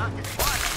Not this one.